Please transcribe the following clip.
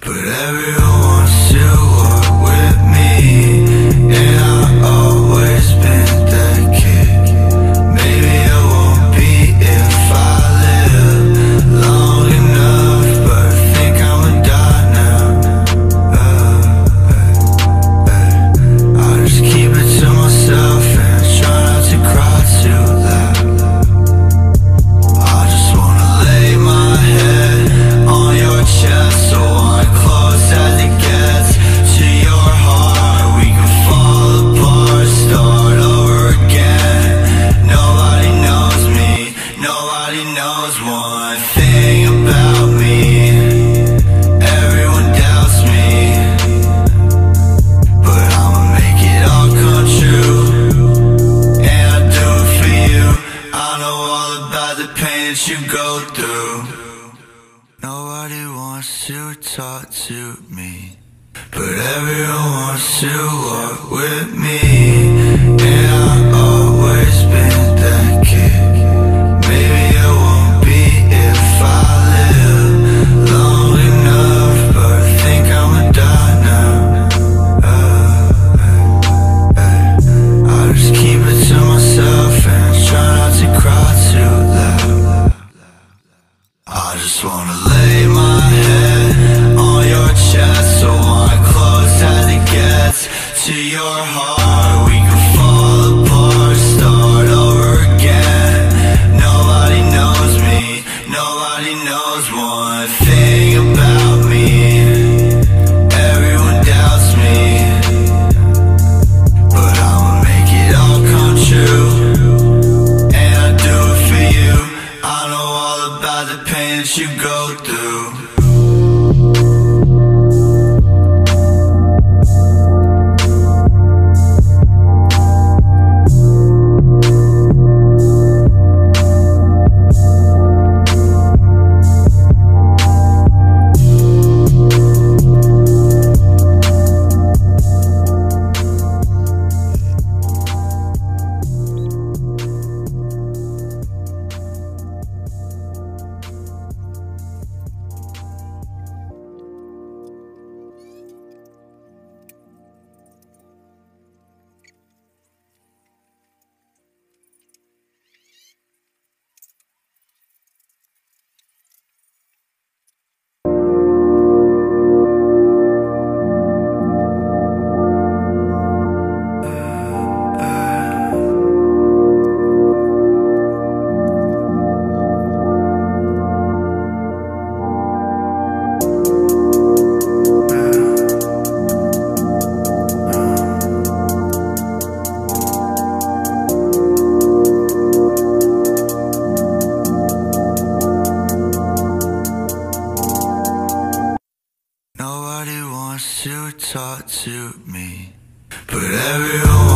But everyone wants to that you go through. Nobody wants to talk to me, but everyone wants to walk with me. just wanna lay my head on your chest So I close as it gets to your heart. you go. Everyone